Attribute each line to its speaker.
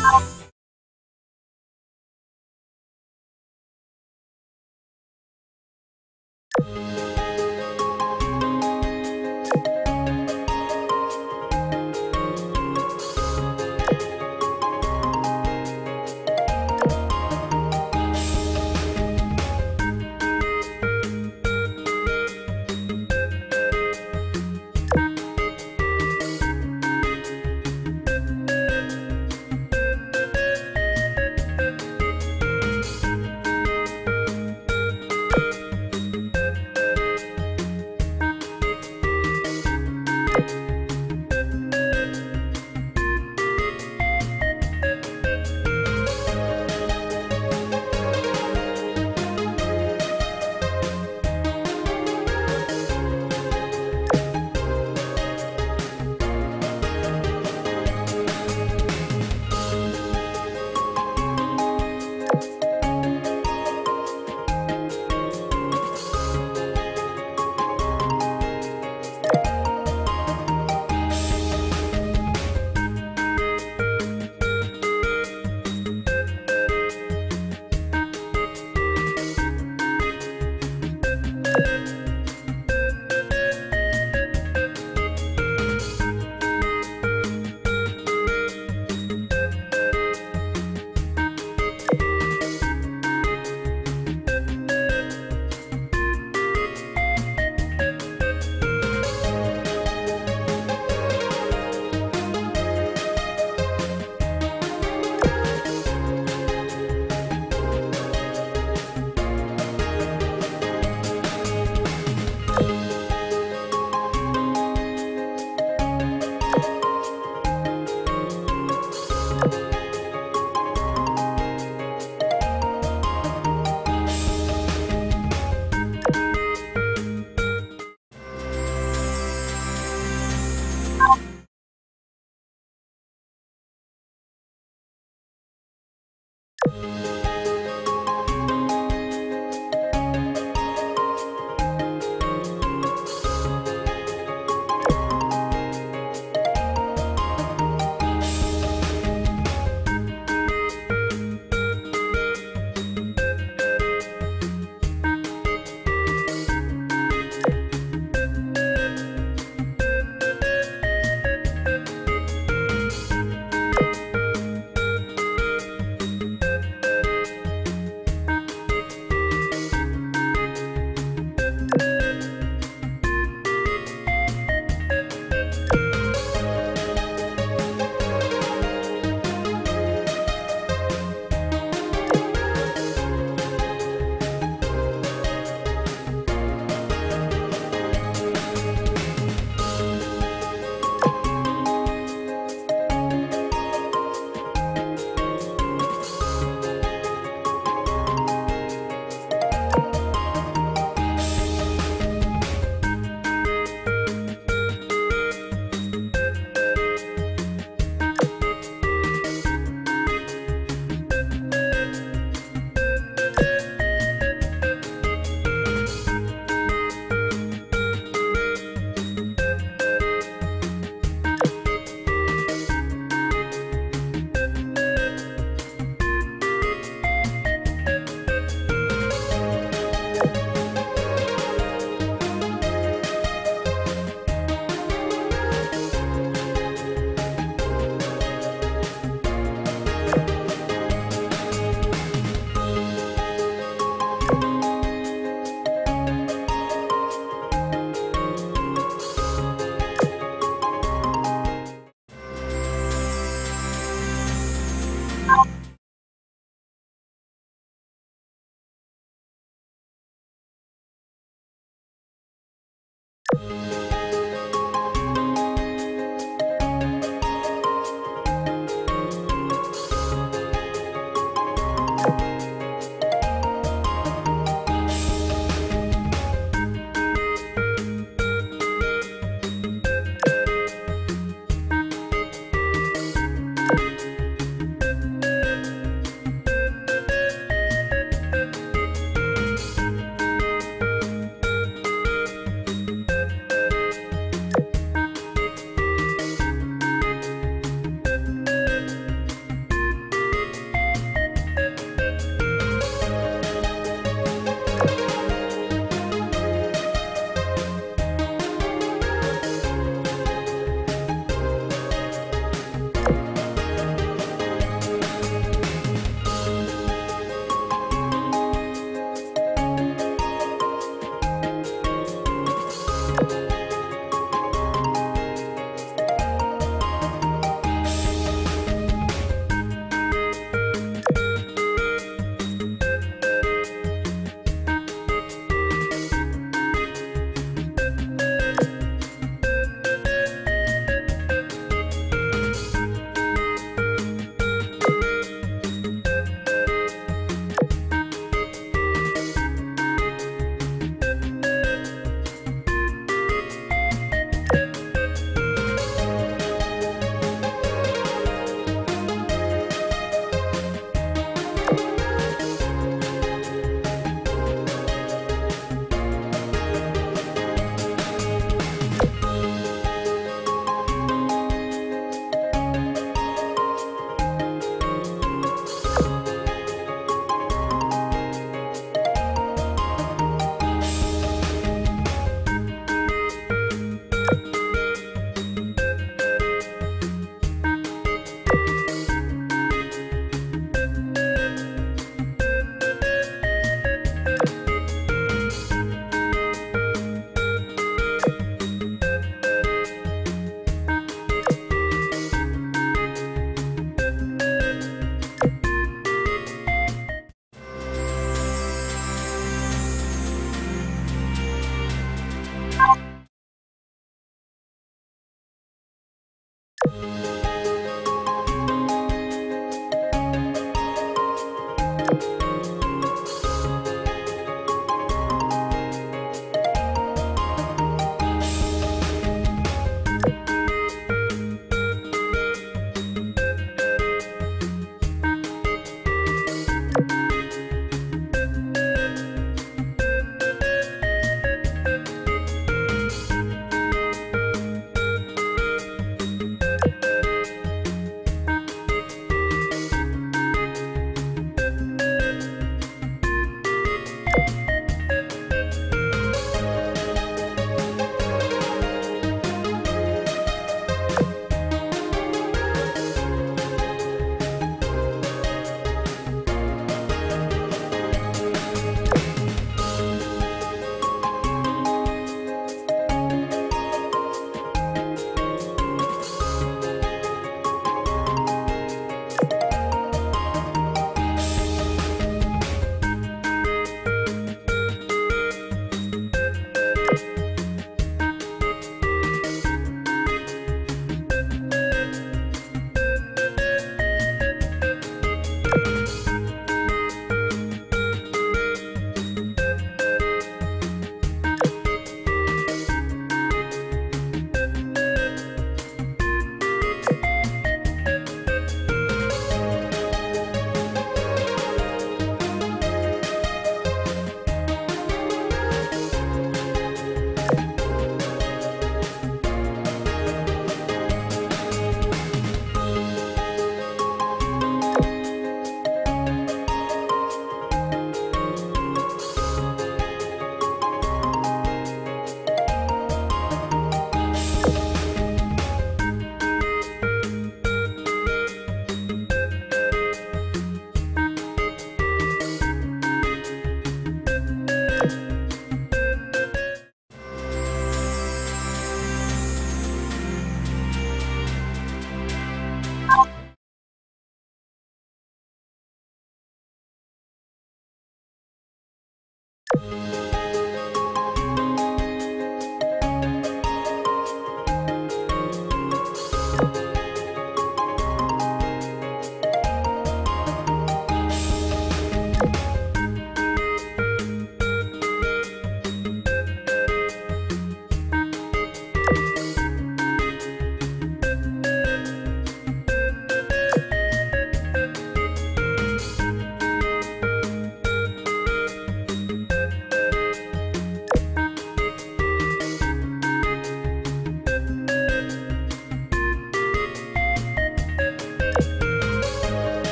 Speaker 1: ます。